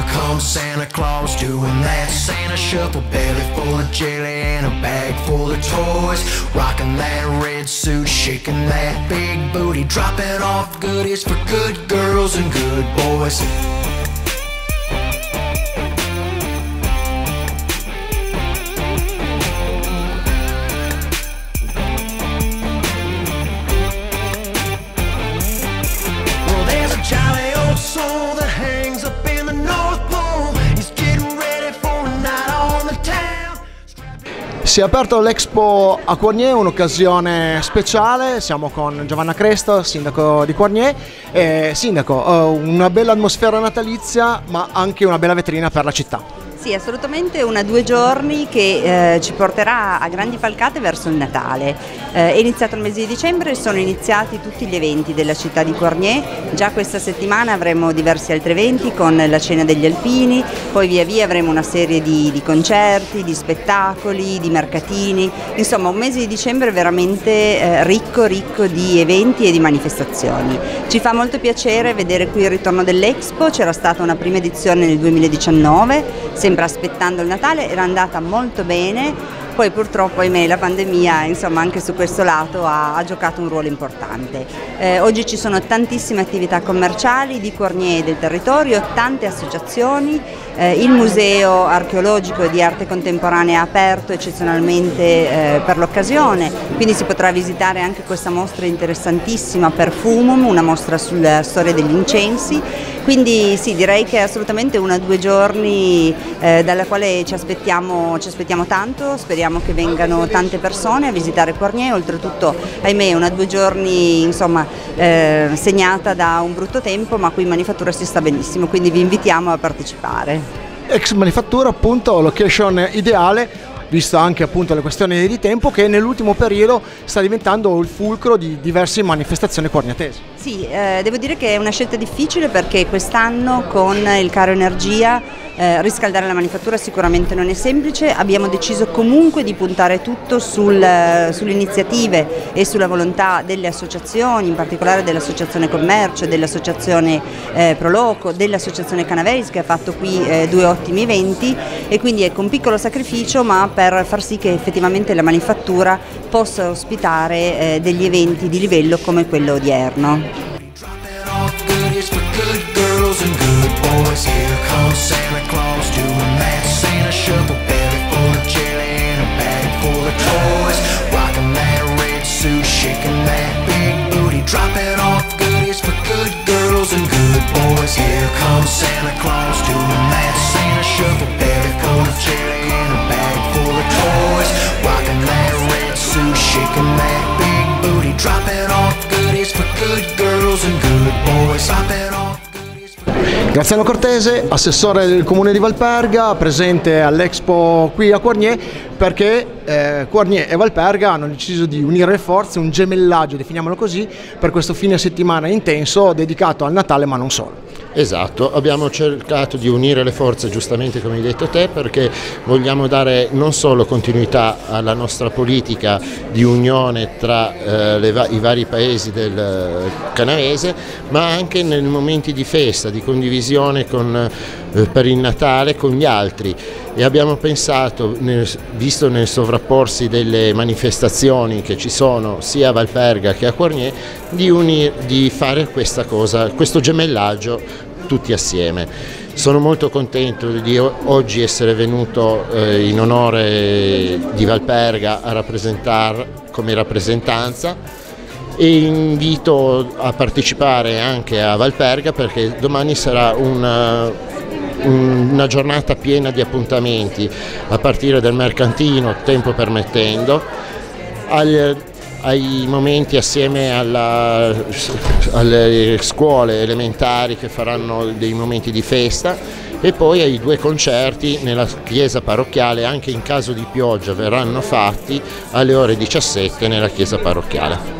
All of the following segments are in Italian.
here comes Santa Claus doing that Santa shuffle, belly full of jelly and a bag full of toys. Rocking that red suit, shaking that big booty, dropping off goodies for good girls and good boys. Si è aperto l'Expo a Quarnier, un'occasione speciale, siamo con Giovanna Cresto, sindaco di Quarnier. Eh, sindaco, eh, una bella atmosfera natalizia ma anche una bella vetrina per la città. Sì, assolutamente una due giorni che eh, ci porterà a grandi falcate verso il Natale. Eh, è iniziato il mese di dicembre e sono iniziati tutti gli eventi della città di Cornier. Già questa settimana avremo diversi altri eventi con la cena degli alpini, poi via via avremo una serie di, di concerti, di spettacoli, di mercatini. Insomma, un mese di dicembre veramente eh, ricco, ricco di eventi e di manifestazioni. Ci fa molto piacere vedere qui il ritorno dell'Expo, c'era stata una prima edizione nel 2019, sempre aspettando il Natale, era andata molto bene, poi purtroppo ahimè la pandemia insomma anche su questo lato ha, ha giocato un ruolo importante. Eh, oggi ci sono tantissime attività commerciali di Cornier del territorio, tante associazioni, eh, il museo archeologico e di arte contemporanea è aperto eccezionalmente eh, per l'occasione, quindi si potrà visitare anche questa mostra interessantissima Perfumum, una mostra sulla storia degli incensi, quindi sì direi che è assolutamente una o due giorni eh, dalla quale ci aspettiamo, ci aspettiamo tanto, speriamo che vengano tante persone a visitare Cornier, oltretutto ahimè una o due giorni insomma, eh, segnata da un brutto tempo ma qui in manifattura si sta benissimo, quindi vi invitiamo a partecipare. Ex manifattura appunto location ideale vista anche appunto le questioni di tempo che nell'ultimo periodo sta diventando il fulcro di diverse manifestazioni corniatesi. Sì, eh, devo dire che è una scelta difficile perché quest'anno con il caro energia eh, riscaldare la manifattura sicuramente non è semplice, abbiamo deciso comunque di puntare tutto sul, sulle iniziative e sulla volontà delle associazioni, in particolare dell'Associazione Commercio, dell'Associazione eh, Proloco, dell'Associazione Canaveris che ha fatto qui eh, due ottimi eventi. E quindi ecco un piccolo sacrificio ma per far sì che effettivamente la manifattura possa ospitare eh, degli eventi di livello come quello odierno. Graziano Cortese, assessore del comune di Valperga, presente all'Expo qui a Quarnier perché eh, Quarnier e Valperga hanno deciso di unire le forze, un gemellaggio, definiamolo così, per questo fine settimana intenso dedicato al Natale ma non solo. Esatto, abbiamo cercato di unire le forze giustamente come hai detto te perché vogliamo dare non solo continuità alla nostra politica di unione tra eh, va- i vari paesi del eh, canavese ma anche nei momenti di festa, di condivisione con, per il Natale con gli altri e abbiamo pensato, visto nel sovrapporsi delle manifestazioni che ci sono sia a Valperga che a Quarnier, di, uni- di fare questa cosa, questo gemellaggio tutti assieme. Sono molto contento di oggi essere venuto eh, in onore di Valperga a rappresentare come rappresentanza e invito a partecipare anche a Valperga perché domani sarà una, una giornata piena di appuntamenti a partire dal mercantino, tempo permettendo, al- ai momenti assieme alla- alle scuole elementari che faranno dei momenti di festa e poi ai due concerti nella chiesa parrocchiale, anche in caso di pioggia verranno fatti alle ore 17 nella chiesa parrocchiale.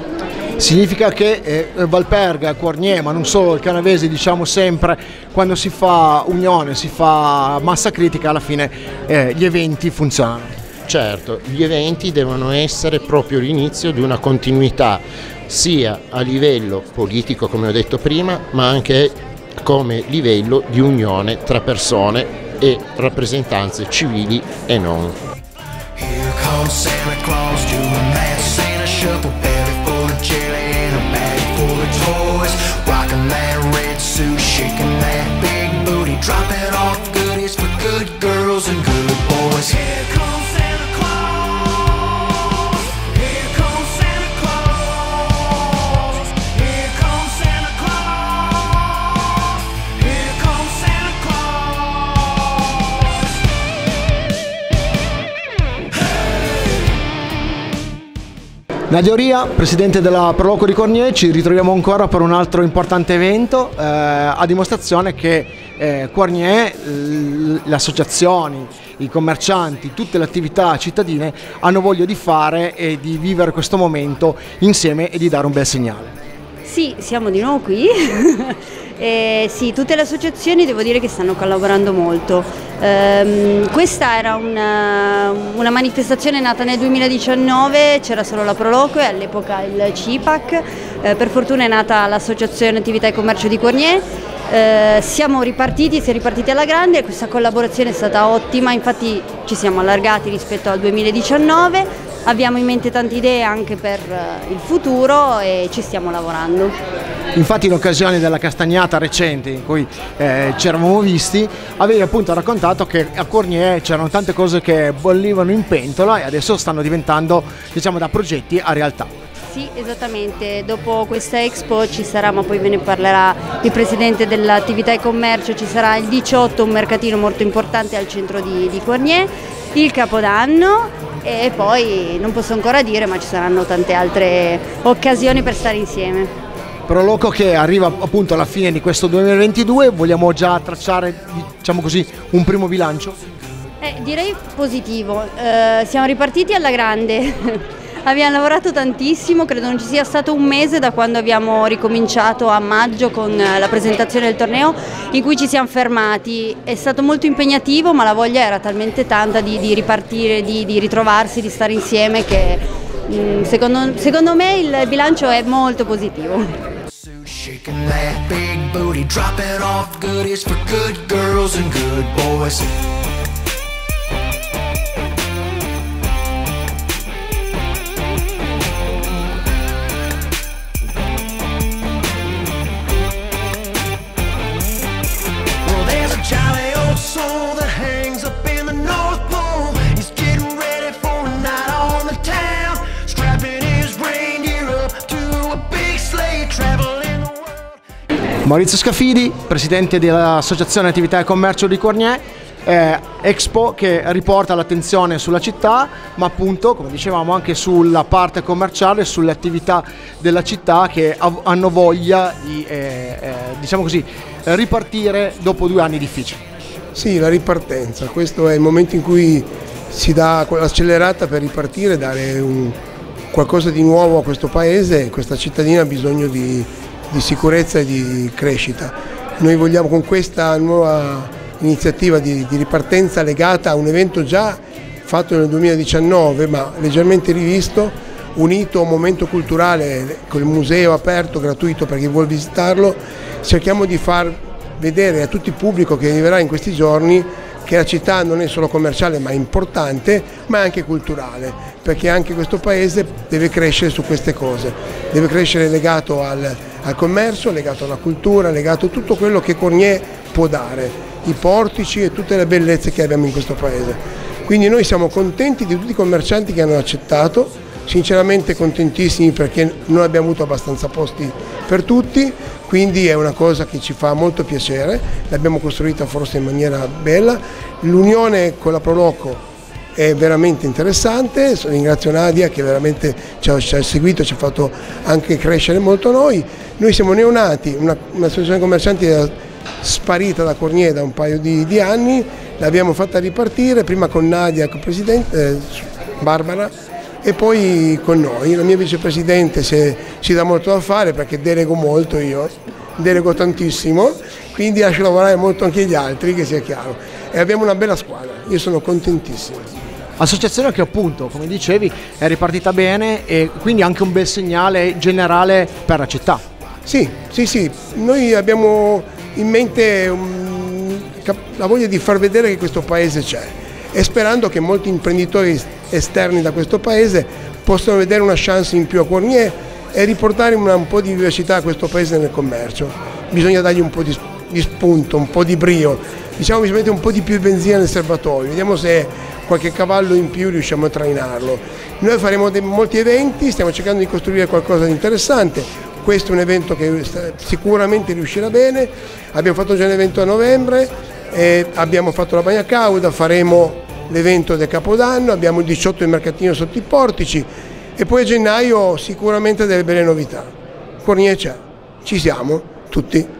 Significa che eh, Valperga, Quarnier, ma non solo, il canavese diciamo sempre, quando si fa unione, si fa massa critica, alla fine eh, gli eventi funzionano. Certo, gli eventi devono essere proprio l'inizio di una continuità sia a livello politico, come ho detto prima, ma anche come livello di unione tra persone e rappresentanze civili e non. Here comes Santa Claus Nadia Oria, presidente della Proloco di Cornier, ci ritroviamo ancora per un altro importante evento eh, a dimostrazione che eh, Cornier, le associazioni, i commercianti, tutte le attività cittadine hanno voglia di fare e di vivere questo momento insieme e di dare un bel segnale. Sì, siamo di nuovo qui. Eh, sì, tutte le associazioni devo dire che stanno collaborando molto. Ehm, questa era una, una manifestazione nata nel 2019, c'era solo la Proloco e all'epoca il CIPAC. Eh, per fortuna è nata l'Associazione Attività e Commercio di Cornier. Eh, siamo ripartiti, si è ripartiti alla grande questa collaborazione è stata ottima, infatti ci siamo allargati rispetto al 2019. Abbiamo in mente tante idee anche per eh, il futuro e ci stiamo lavorando. Infatti in occasione della castagnata recente in cui eh, ci eravamo visti, avevi appunto raccontato che a Cornier c'erano tante cose che bollivano in pentola e adesso stanno diventando diciamo da progetti a realtà. Sì, esattamente. Dopo questa Expo ci sarà, ma poi ve ne parlerà il presidente dell'attività e commercio, ci sarà il 18, un mercatino molto importante al centro di, di Cornier, il Capodanno e poi non posso ancora dire, ma ci saranno tante altre occasioni per stare insieme. Proloco che arriva appunto alla fine di questo 2022, vogliamo già tracciare diciamo così un primo bilancio? Eh, direi positivo, Eh, siamo ripartiti alla grande. Abbiamo lavorato tantissimo, credo non ci sia stato un mese da quando abbiamo ricominciato a maggio con eh, la presentazione del torneo in cui ci siamo fermati. È stato molto impegnativo ma la voglia era talmente tanta di, di ripartire, di, di ritrovarsi, di stare insieme che mm, secondo, secondo me il bilancio è molto positivo. Shaking that big booty, dropping off goodies for good girls and good boys. Maurizio Scafidi, presidente dell'Associazione Attività e Commercio di Cornier, eh, Expo che riporta l'attenzione sulla città, ma appunto, come dicevamo, anche sulla parte commerciale, sulle attività della città che hanno voglia di, eh, eh, diciamo così, ripartire dopo due anni difficili. Sì, la ripartenza, questo è il momento in cui si dà quell'accelerata per ripartire, dare un- qualcosa di nuovo a questo paese questa cittadina ha bisogno di, di sicurezza e di crescita. Noi vogliamo con questa nuova iniziativa di, di ripartenza legata a un evento già fatto nel 2019 ma leggermente rivisto, unito a un momento culturale con il museo aperto, gratuito per chi vuole visitarlo, cerchiamo di far vedere a tutto il pubblico che arriverà in questi giorni che la città non è solo commerciale ma importante, ma è anche culturale, perché anche questo paese deve crescere su queste cose, deve crescere legato al, al commercio, legato alla cultura, legato a tutto quello che Cornier può dare, i portici e tutte le bellezze che abbiamo in questo paese. Quindi noi siamo contenti di tutti i commercianti che hanno accettato, sinceramente contentissimi perché non abbiamo avuto abbastanza posti per tutti, quindi è una cosa che ci fa molto piacere, l'abbiamo costruita forse in maniera bella, l'unione con la Proloco è veramente interessante, ringrazio Nadia che veramente ci ha, ci ha seguito, ci ha fatto anche crescere molto noi, noi siamo neonati, una- un'associazione commercianti era sparita da Cornier da un paio di, di anni, l'abbiamo fatta ripartire prima con Nadia, con eh, Barbara e poi con noi. La mia vicepresidente si, si dà molto da fare perché delego molto io, delego tantissimo, quindi lascio lavorare molto anche gli altri, che sia chiaro. E abbiamo una bella squadra, io sono contentissimo. Associazione che appunto, come dicevi, è ripartita bene e quindi anche un bel segnale generale per la città. Sì, sì, sì, noi abbiamo in mente um, la voglia di far vedere che questo paese c'è e sperando che molti imprenditori esterni da questo paese possano vedere una chance in più a Cornier e riportare una, un po' di vivacità a questo paese nel commercio. Bisogna dargli un po' di, di spunto, un po' di brio, diciamo bisogna mettere un po' di più benzina nel serbatoio, vediamo se qualche cavallo in più riusciamo a trainarlo. Noi faremo dei, molti eventi, stiamo cercando di costruire qualcosa di interessante, questo è un evento che sicuramente riuscirà bene, abbiamo fatto già un evento a novembre, abbiamo fatto la bagna cauda, faremo l'evento del Capodanno, abbiamo il 18 il mercatino sotto i portici e poi a gennaio sicuramente delle belle novità. Cornier c'è, ci siamo tutti.